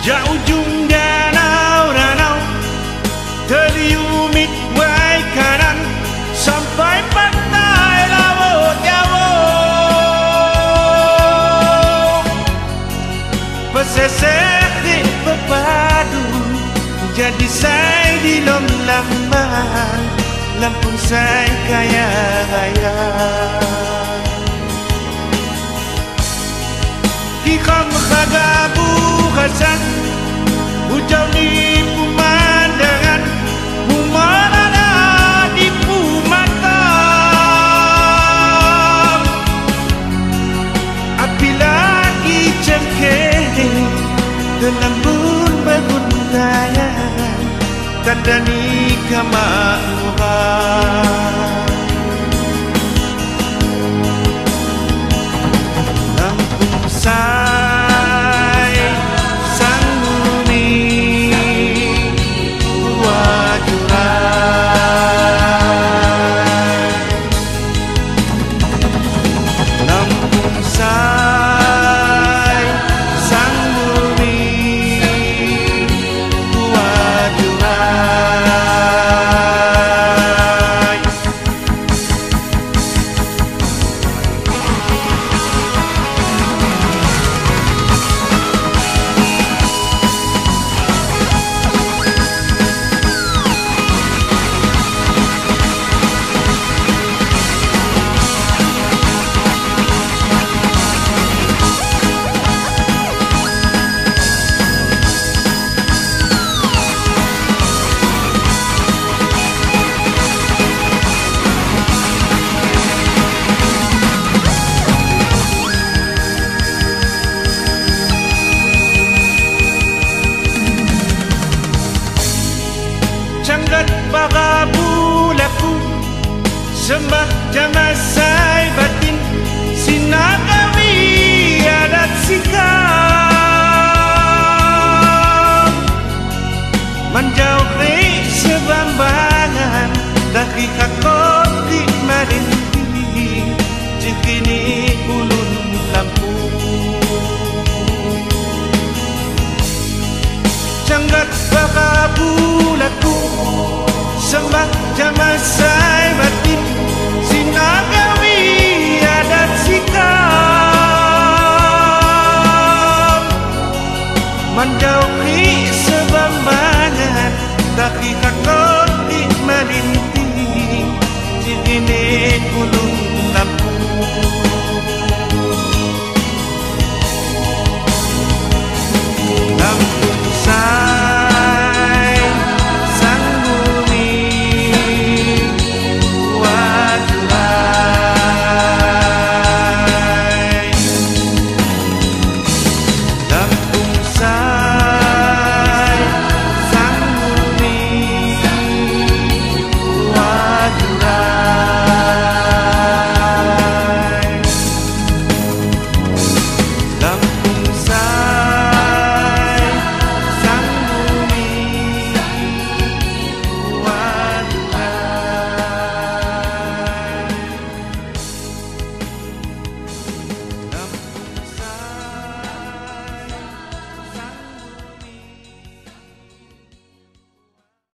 Ja ujung danau-danau Terliumit wai kanan Sampai pantai laut Jawa Pesesek di pepadu Jadi saya di lom lama Lampung saya kaya raya Di kong khagabu pesan Hujau di pemandangan Mumarada di pumatam Api lagi cengkeh Tenang pun berbuntaya Tanda nikah makmurah sangat baka bulaku sembah jangan. Menjauhi sebambangan Dari kakoti melinti Di dini kulung Lampung